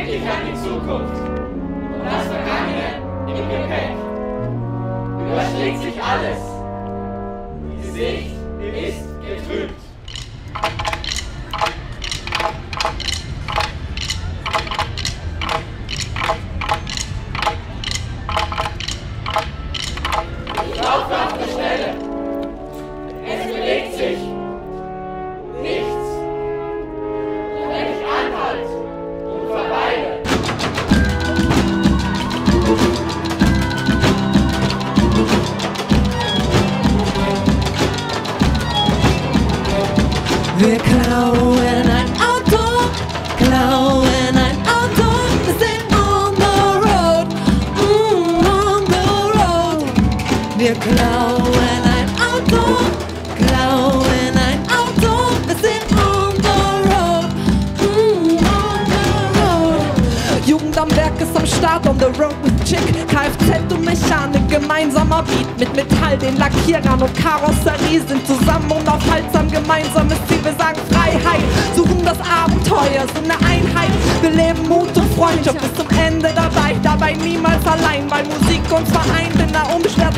endlich an die Zukunft und das Vergangene im Gepäck. Überschlägt sich alles. Gesicht, Wir klauen ein Auto, klauen ein Auto, wir sind on the road, mm, on the road. Wir klauen ein Auto, klauen ein Auto, wir sind on the road, mm, on the road. Jugend am Werk ist am Start on the road gemeinsamer Beat mit Metall, den Lackierern und Karosserie sind zusammen unaufhaltsam, gemeinsames Ziel. Wir sagen Freiheit, suchen das Abenteuer, sind eine Einheit. Wir leben Mut und Freundschaft bis zum Ende dabei, dabei niemals allein, weil Musik uns vereint in unbeschwerten Zeit.